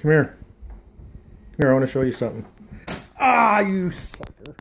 Come here. Come here, I want to show you something. Ah, you sucker.